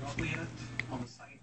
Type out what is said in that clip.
remotely in it on the site.